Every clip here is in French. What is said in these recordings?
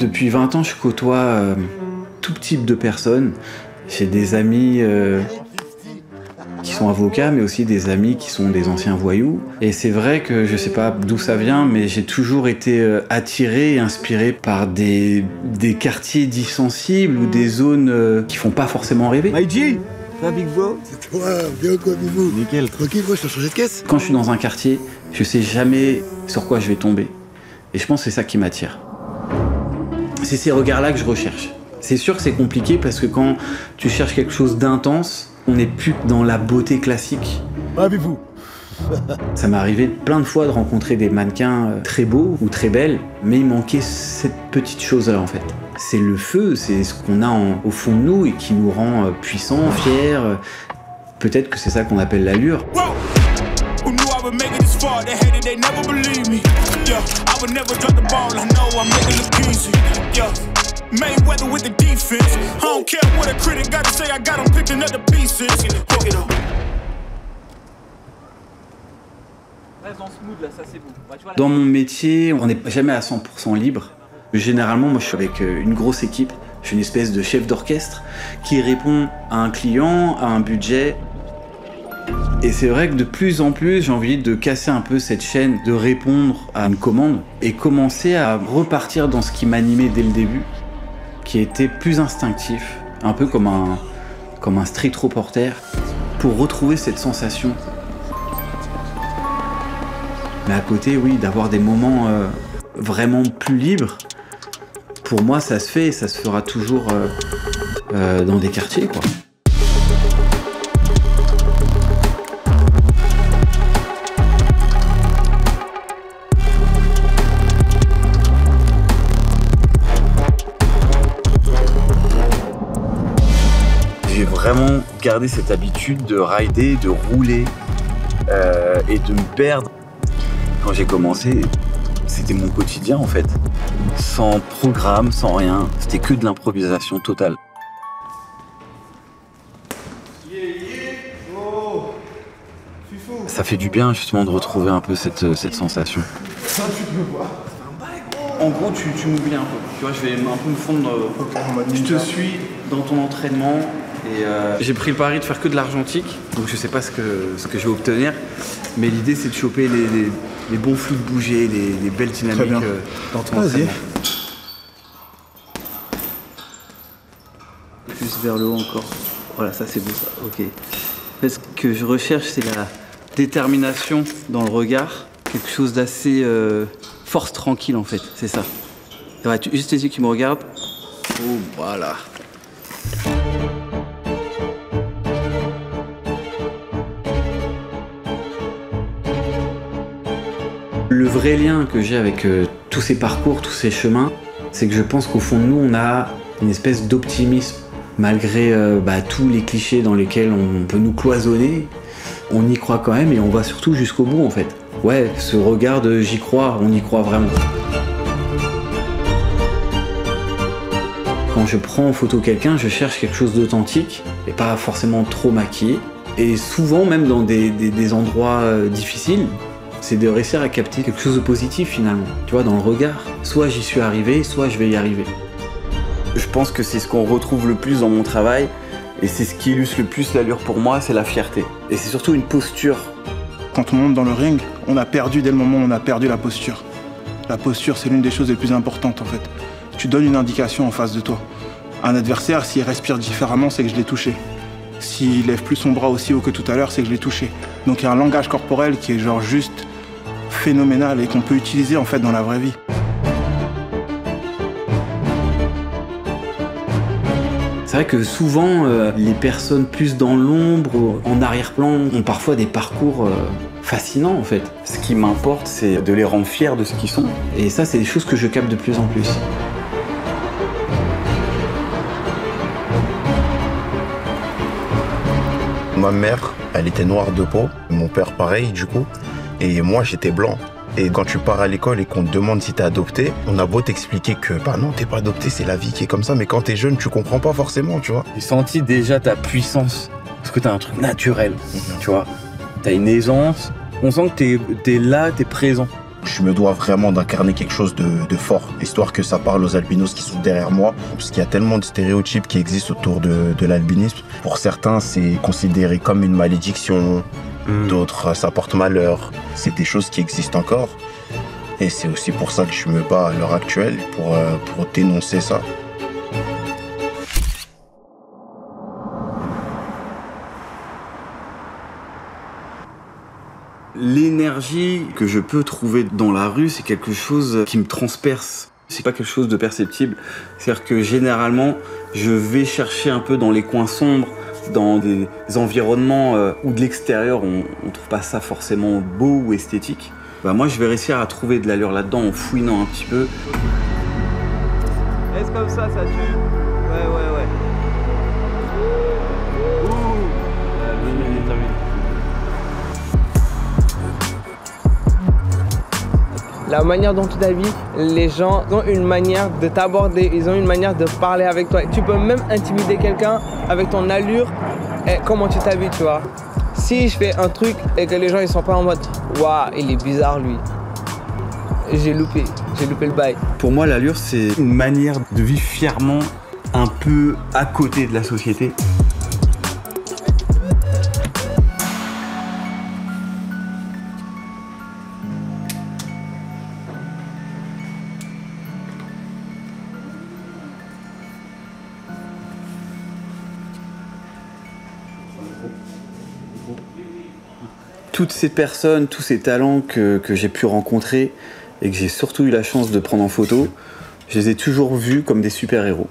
Depuis 20 ans, je côtoie euh, tout type de personnes. J'ai des amis euh, qui sont avocats, mais aussi des amis qui sont des anciens voyous. Et c'est vrai que je sais pas d'où ça vient, mais j'ai toujours été euh, attiré et inspiré par des, des quartiers dits sensibles ou des zones euh, qui font pas forcément rêver. MyG Ça, Big Bro C'est toi, bien comme vous. Nickel. Tranquille, moi, je t'ai changé de caisse. Quand je suis dans un quartier, je sais jamais sur quoi je vais tomber. Et je pense que c'est ça qui m'attire. C'est ces regards-là que je recherche. C'est sûr que c'est compliqué parce que quand tu cherches quelque chose d'intense, on n'est plus dans la beauté classique. Avec vous. Ça m'est arrivé plein de fois de rencontrer des mannequins euh, très beaux ou très belles, mais il manquait cette petite chose-là en fait. C'est le feu, c'est ce qu'on a en- au fond de nous et qui nous rend euh, puissants, fiers. Peut-être que c'est ça qu'on appelle l'allure. Who knew I would make it this far? They hated, they never believed me. Yeah, I would never drop the ball. I know I make it look easy. Yeah, Mayweather with the defense. I don't care what a critic got to say. I got 'em picking up the pieces. Hook it up. Reste en smooth là, ça c'est bon. Tu vois, là- Dans mon métier, on n'est jamais à 100% libre. Généralement, moi, je suis avec euh, une grosse équipe. Je suis une espèce de chef d'orchestre qui répond à un client, à un budget. Et c'est vrai que de plus en plus, j'ai envie de casser un peu cette chaîne, de répondre à une commande et commencer à repartir dans ce qui m'animait dès le début, qui était plus instinctif, un peu comme un, comme un street reporter, pour retrouver cette sensation mais à côté, oui, d'avoir des moments euh, vraiment plus libres, pour moi, ça se fait et ça se fera toujours euh, euh, dans des quartiers, quoi. Vraiment gardé cette habitude de rider, de rouler euh, et de me perdre quand j'ai commencé, c'était mon quotidien en fait. Sans programme, sans rien. C'était que de l'improvisation totale. Ça fait du bien justement de retrouver un peu cette, cette sensation. En gros, tu, tu m'oublies un peu. Tu vois, je vais un peu me fondre. euh, je te suis dans ton entraînement. Et euh, j'ai pris le pari de faire que de l'argentique, donc je sais pas ce que, ce que je vais obtenir. Mais l'idée, c'est de choper les, les- les bons flux de bouger, les, les belles dynamiques euh, dans ton Vas-y. Plus vers le haut encore. Voilà, ça c'est beau ça. Ok. En fait, ce que je recherche, c'est la détermination dans le regard. Quelque chose d'assez euh, force tranquille en fait, c'est ça. Juste les yeux qui me regardent. Oh, voilà. Le vrai lien que j'ai avec euh, tous ces parcours, tous ces chemins, c'est que je pense qu'au fond de nous, on a une espèce d'optimisme. Malgré euh, bah, tous les clichés dans lesquels on peut nous cloisonner, on y croit quand même et on va surtout jusqu'au bout en fait. Ouais, ce regard de j'y crois, on y croit vraiment. Quand je prends en photo quelqu'un, je cherche quelque chose d'authentique et pas forcément trop maquillé. Et souvent, même dans des, endroits euh, difficiles, c'est de réussir à capter quelque chose de positif finalement. Tu vois, dans le regard. Soit j'y suis arrivé, soit je vais y arriver. Je pense que c'est ce qu'on retrouve le plus dans mon travail et c'est ce qui illustre le plus l'allure pour moi, c'est la fierté. Et c'est surtout une posture. Quand on monte dans le ring, on a perdu dès le moment où on a perdu la posture. La posture, c'est l'une des choses les plus importantes en fait. Tu donnes une indication en face de toi. Un adversaire, s'il respire différemment, c'est que je l'ai touché. S'il lève plus son bras aussi haut que tout à l'heure, c'est que je l'ai touché. Donc il y a un langage corporel qui est genre juste phénoménal et qu'on peut utiliser en fait dans la vraie vie. C'est vrai que souvent, euh, les personnes plus dans l'ombre, en arrière-plan, ont parfois des parcours euh, fascinants en fait. Ce qui m'importe, c'est de les rendre fiers de ce qu'ils sont. Et ça, c'est des choses que je capte de plus en plus. Ma mère, elle était noire de peau, mon père pareil du coup, et moi j'étais blanc. Et quand tu pars à l'école et qu'on te demande si t'es adopté, on a beau t'expliquer que bah non t'es pas adopté, c'est la vie qui est comme ça, mais quand t'es jeune tu comprends pas forcément, tu vois. J'ai senti déjà ta puissance. Parce que t'as un truc naturel, tu vois. T'as une aisance. On sent que t'es es là, t'es présent. Je me dois vraiment d'incarner quelque chose de, de fort, histoire que ça parle aux albinos qui sont derrière moi, parce qu'il y a tellement de stéréotypes qui existent autour de, de l'albinisme. Pour certains, c'est considéré comme une malédiction, d'autres, ça porte malheur. C'est des choses qui existent encore. Et c'est aussi pour ça que je me bats à l'heure actuelle, pour, euh, pour dénoncer ça. L'énergie que je peux trouver dans la rue, c'est quelque chose qui me transperce. C'est pas quelque chose de perceptible. C'est-à-dire que généralement, je vais chercher un peu dans les coins sombres, dans des environnements euh, où de l'extérieur on, on trouve pas ça forcément beau ou esthétique. Bah moi, je vais réussir à trouver de l'allure là-dedans en fouinant un petit peu. Est-ce comme ça, ça tue? Ouais, ouais, ouais. La manière dont tu t'habilles, les gens ont une manière de t'aborder, ils ont une manière de parler avec toi. Tu peux même intimider quelqu'un avec ton allure et comment tu t'habilles, tu vois. Si je fais un truc et que les gens ils sont pas en mode waouh, il est bizarre lui. J'ai loupé, j'ai loupé le bail. Pour moi, l'allure, c'est une manière de vivre fièrement un peu à côté de la société. Toutes ces personnes, tous ces talents que, j'ai pu rencontrer et que j'ai surtout eu la chance de prendre en photo, je les ai toujours vus comme des super-héros.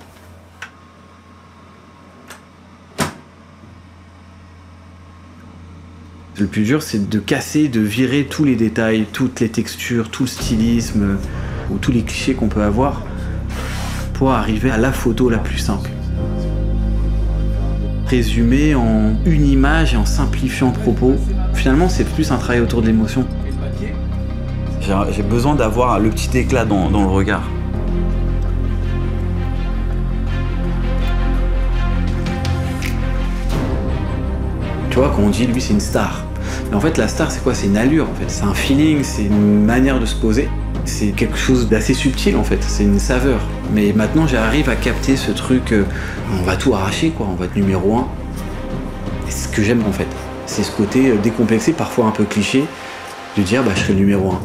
Le plus dur, c'est de casser, de virer tous les détails, toutes les textures, tout le stylisme ou tous les clichés qu'on peut avoir pour arriver à la photo la plus simple. Résumer en une image et en simplifiant le propos, finalement, c'est plus un travail autour de l'émotion. J'ai j'ai besoin d'avoir le petit éclat dans, dans le regard. Tu vois, quand on dit lui c'est une star. Mais en fait, la star c'est quoi? C'est une allure en fait. C'est un feeling, c'est une manière de se poser. C'est quelque chose d'assez subtil en fait. C'est une saveur. Mais maintenant, j'arrive à capter ce truc. euh, on va tout arracher quoi. On va être numéro un. C'est ce que j'aime en fait. C'est ce côté euh, décomplexé, parfois un peu cliché, de dire bah je serai numéro un.